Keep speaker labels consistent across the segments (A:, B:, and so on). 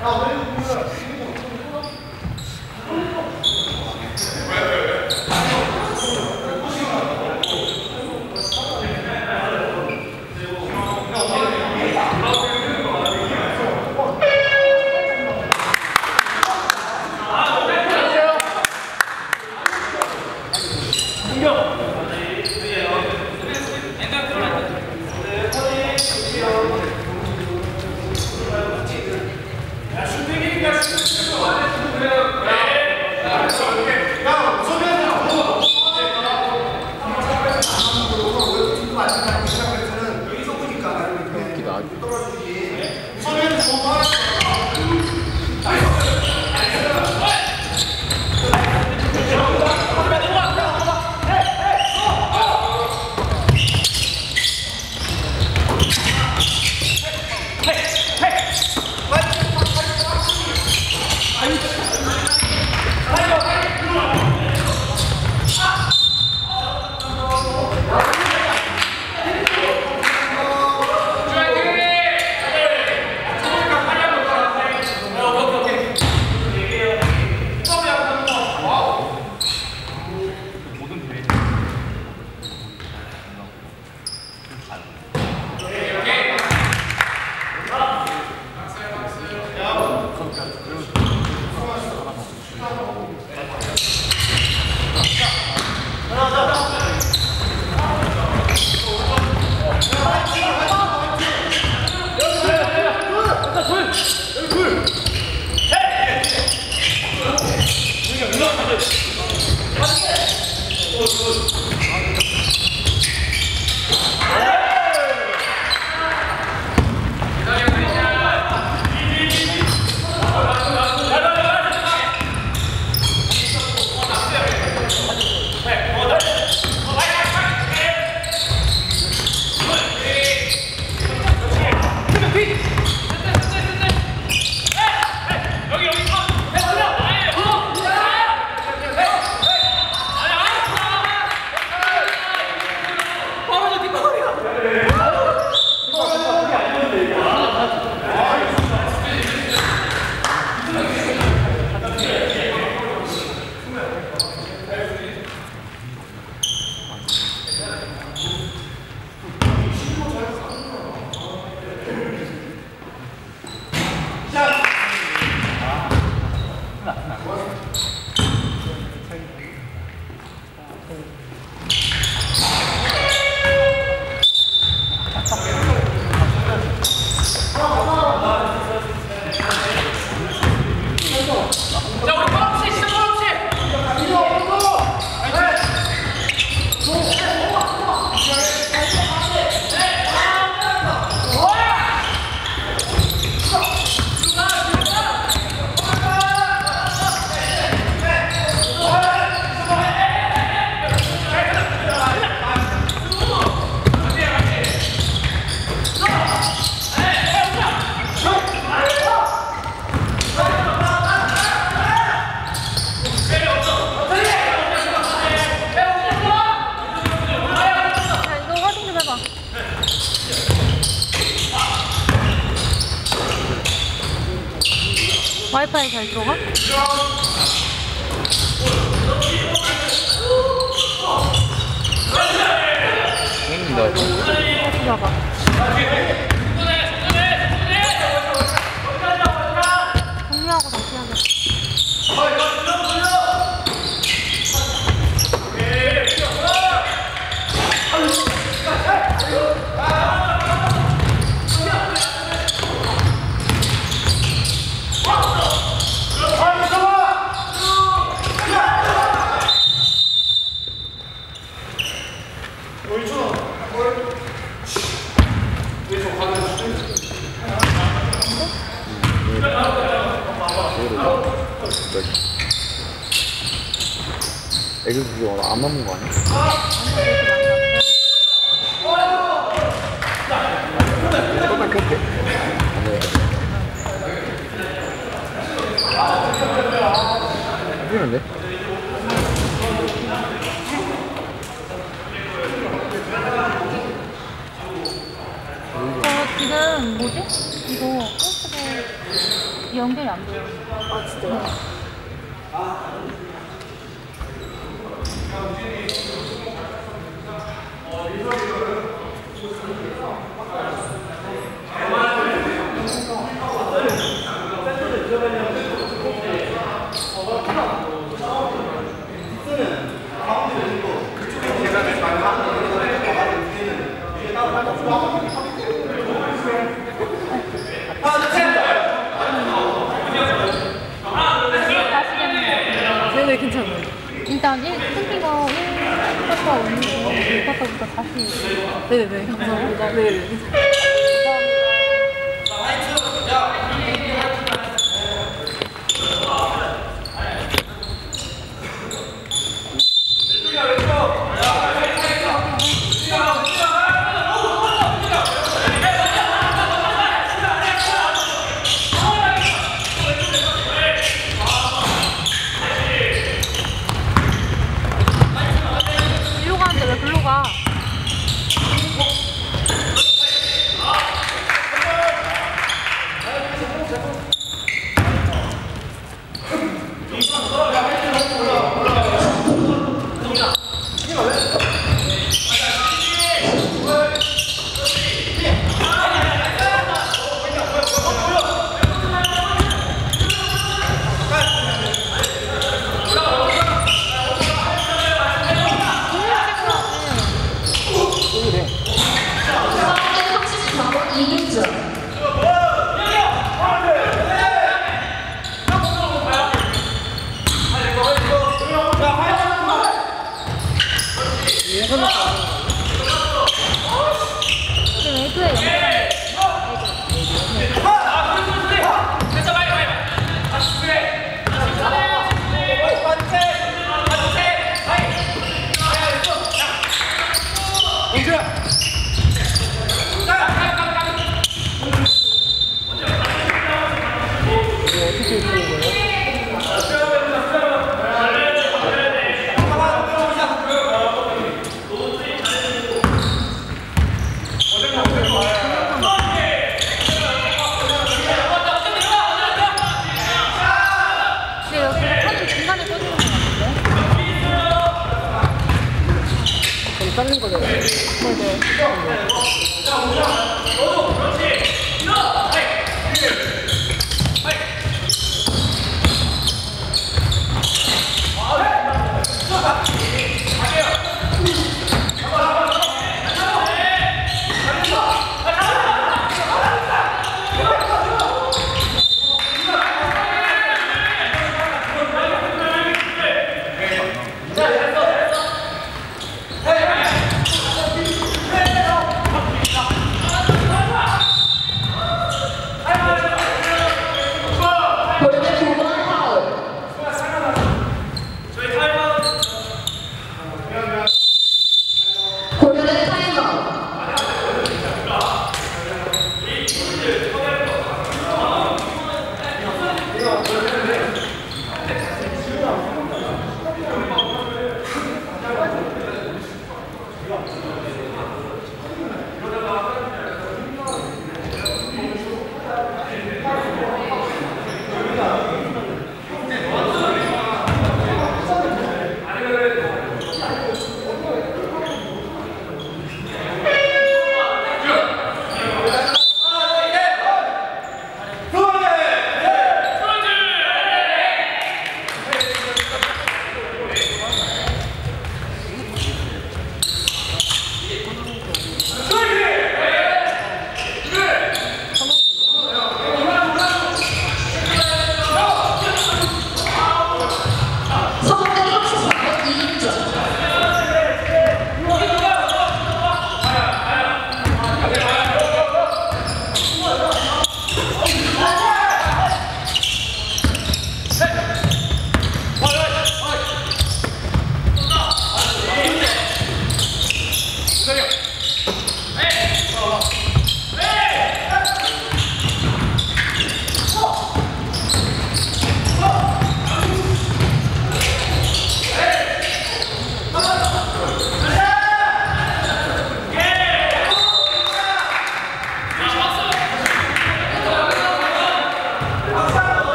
A: Não, vem,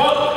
A: Oh.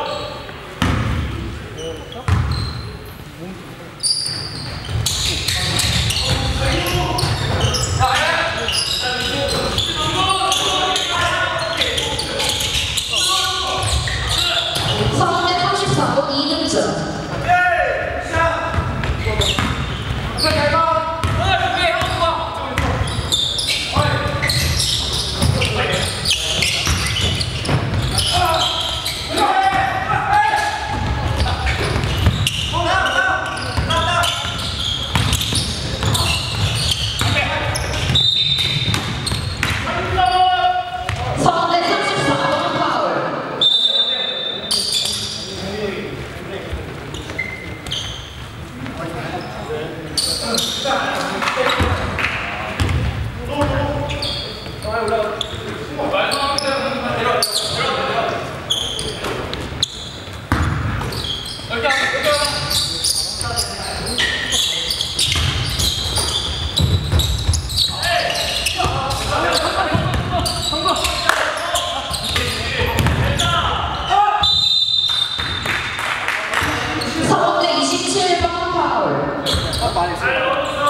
A: Paulo? Aparece.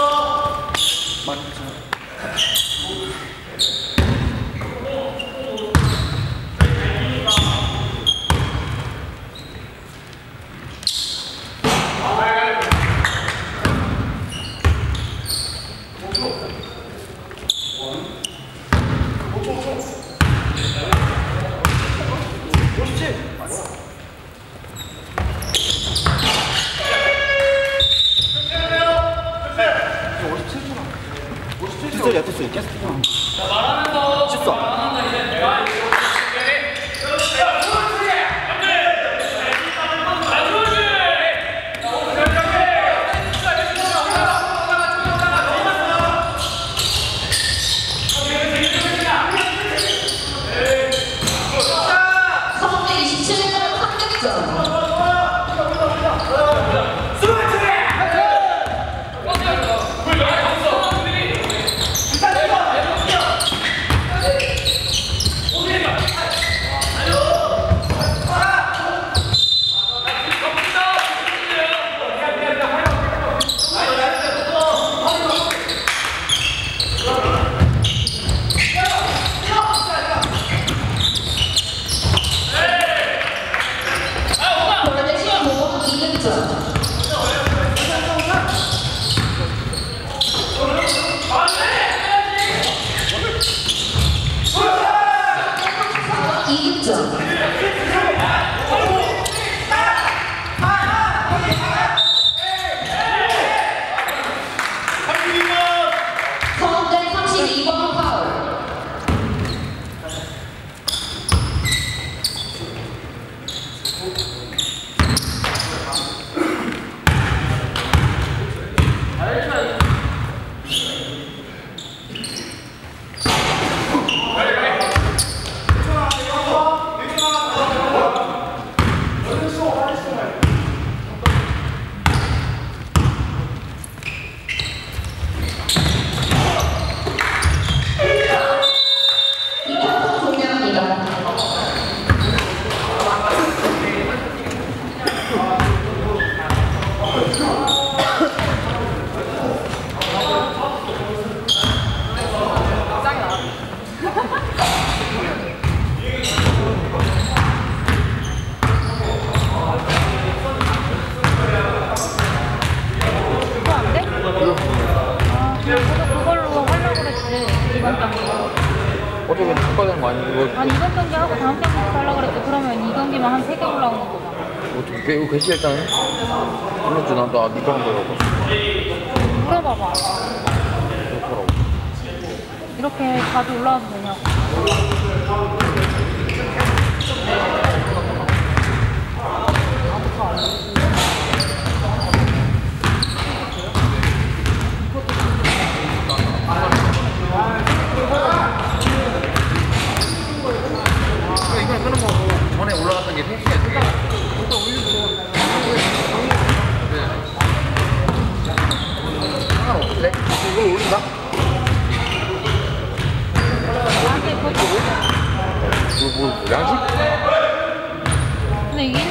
A: 이거
B: 게시 일단 불러줘 나나 니가 한 거라고
A: 물어봐봐.
B: 그렇더라고
A: 이렇게 이렇게 자주 올라와도 되냐고.
B: 이걸 끄는 거고 전에 올라갔던 게 3시간 네. 상관없을래? 이걸 올린다?
A: 나한테 그거
B: 뭐, 뭐 양식?
A: 근데 이게 1분 안에 체킹